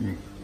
Mm.